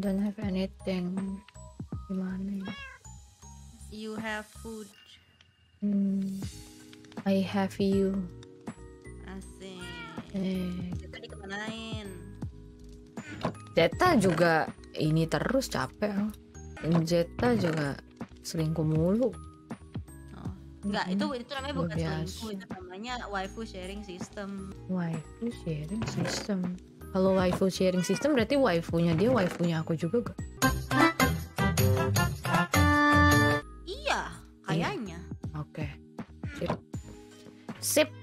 don't have anything. Gimana ya? You have food. Hmm. I have you. Asik. Eh, Kita dikemanain? Zeta juga ini terus capek. loh. Zeta juga selingkuh mulu. Oh. Enggak, itu itu namanya bukan selingkuh, itu namanya waifu sharing system. Waifu sharing system. Kalau waifu sharing system berarti waifunya dia waifunya aku juga gak? Iya, iya, kayaknya. Oke. Okay. Sip. Sip.